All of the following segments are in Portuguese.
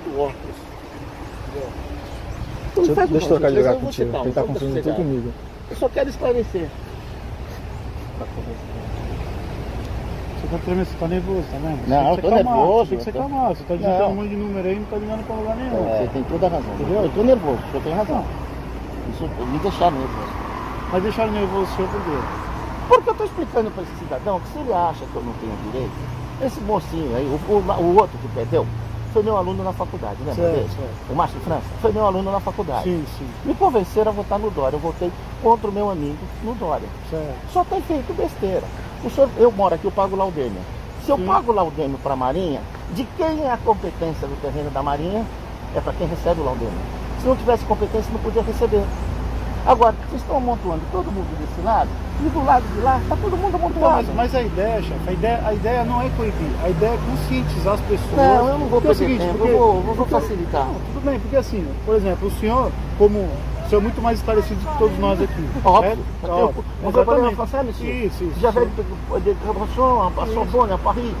do óculos. Deixa, eu- deixa eu trocar de lugar contigo. Ele tá confundindo tudo comigo. Eu só quero esclarecer. Você tá tremendo, você tá nervoso, tá vendo? Não, Você eu tô calmado, nervoso, Tem que ser tô- calmado. Você tá digitando um monte de número aí e não tá ligando pra lugar nenhum. É, tem toda a razão. Entendeu? Eu tô nervoso, o senhor tem razão. Isso me deixaram nervoso. Mas deixaram nervoso o senhor por quê? Porque eu estou explicando para esse cidadão que se ele acha que eu não tenho direito, esse mocinho aí, o, o- o outro que perdeu, foi meu aluno na faculdade, lembra Certo, dele? certo. O Márcio França, foi meu aluno na faculdade. Sim, sim. Me convenceram a votar no Dória. Eu votei contra o meu amigo no Dória. Certo. Só tem feito besteira. Senhor, eu moro aqui, eu pago laudêmio. Se eu Sim. pago laudêmio para a Marinha, de quem é a competência do terreno da Marinha? É para quem recebe o laudêmio. Se não tivesse competência, não podia receber. Agora, vocês estão amontoando todo mundo desse lado, e do lado de lá está todo mundo Não, amontoado. mas, mas a ideia, chefe, a ideia, a ideia não é coibir, a ideia é conscientizar as pessoas. Não, eu não vou Porque é seguinte, tempo, porque- eu vou, vou, facilitar. Não, tudo bem, porque assim, por exemplo, o senhor, como o senhor é muito mais esclarecido que todos nós aqui. Óbvio. Eu- Óbvio. Mas eu falei? Isso, isso. Já veio de Revolução, a Sorbonne, a Paris.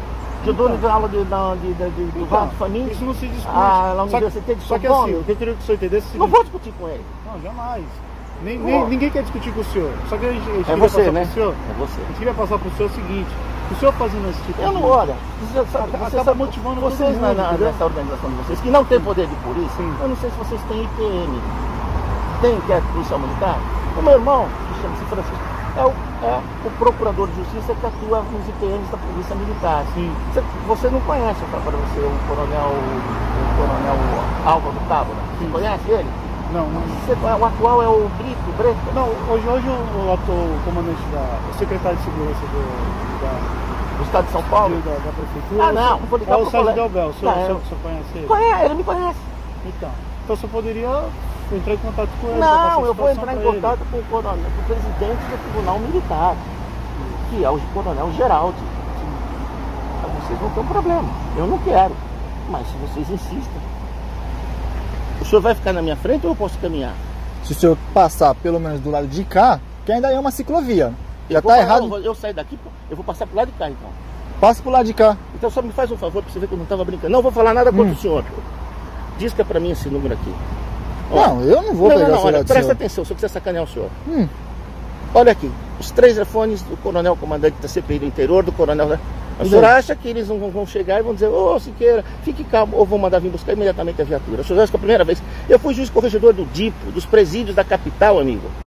Je donne de aula de, de, de, de, Então, de família. isso não se discute. Ah, na que- Universidade de Só que assim, o que eu queria que o senhor entendesse é o Não vou discutir com ele. Não, jamais. Nem, nem- ninguém quer discutir com o senhor. Só que a gente, a gente É você, passar né? senhor. É você. A gente queria passar pro senhor o seguinte. O senhor fazendo esse tipo Eu não, olha, você sabe, Acaba você sabe, motivando vocês na, mundo, na- entendeu? nessa organização de vocês, que não tem poder de polícia, Sim. eu não sei se vocês têm IPM. Tem inquérito policial militar? O meu irmão, que chama-se Francisco, é o, é o procurador de justiça que atua nos IPMs da polícia militar. Sim. Você, você não conhece para você o coronel, o coronel Álvaro Tábora? Você conhece ele? Não, não. Você- o atual é o Brito, Brito? Não, hoje, hoje o, atual comandante da. O secretário de segurança do, da, do estado de São Paulo? da, da prefeitura. Ah, não, vou ligar É o Sérgio. Delbel. O senhor, Não, o senhor, eu- o senhor conhece ele? Conhece, ele me conhece. Então. Então você poderia entrar em contato com ele. Não, eu vou entrar em ele. contato com o, coronel, com o presidente do Tribunal Militar, que é o coronel Geraldi. Aí Vocês não têm problema. Eu não quero. Mas se vocês insistem. O senhor vai ficar na minha frente ou eu posso caminhar? Se o senhor passar pelo menos do lado de cá, que ainda é uma ciclovia. Já tá parar, errado. Eu, eu sair daqui, eu vou passar pro lado de cá então. Passa pro lado de cá. Então só me faz um favor pra você ver que eu não estava brincando. Não vou falar nada contra Hum. o senhor. Disca pra mim esse número aqui. Ó, Não, eu não vou não, pegar não, não, olha, presta senhor. atenção, se eu quiser sacanear o senhor. Hum. Olha aqui, os três telefones do coronel comandante da CPI do interior, do coronel. A senhora daí? acha que eles não vão- chegar e vão dizer, ô Siqueira, fique calmo, ou vão mandar vir buscar imediatamente a viatura. A senhora acha que é a primeira vez. Eu fui juiz corregedor do DIPO, dos presídios da capital, amigo.